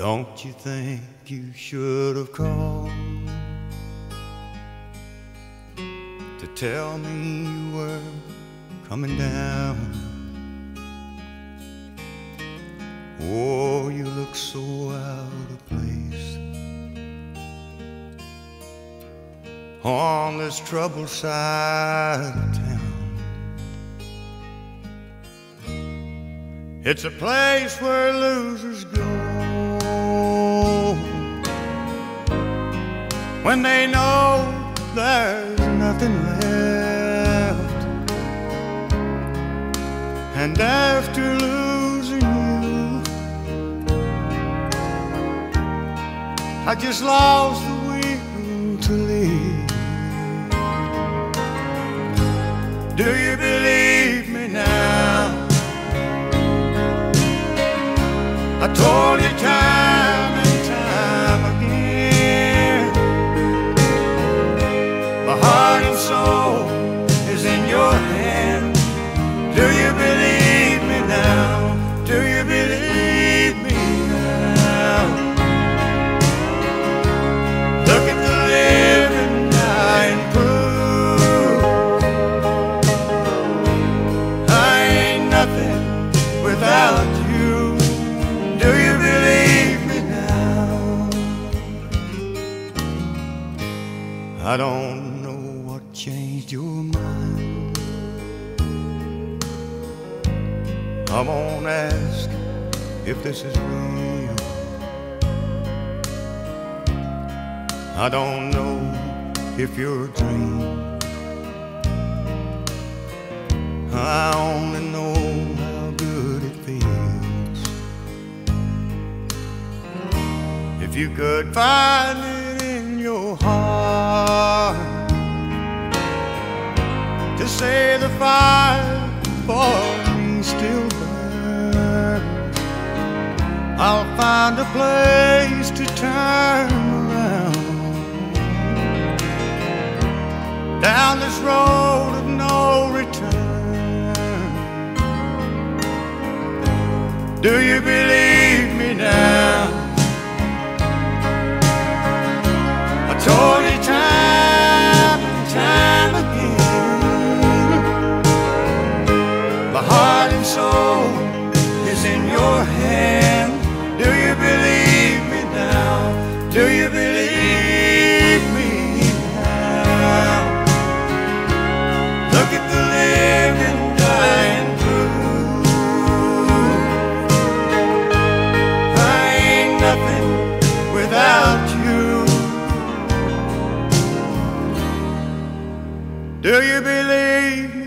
Don't you think you should have called to tell me you were coming down? Oh, you look so out of place on this troubled side of town. It's a place where losers go when they know there's nothing left. And after losing you, I just lost the will to live. Do you believe I don't know what changed your mind. I won't ask if this is real. I don't know if you're a dream. I only know how good it feels. If you could find it in your heart to say the fire for me still burns, I'll find a place to turn around down this road of no return. Do you believe me now? Do you believe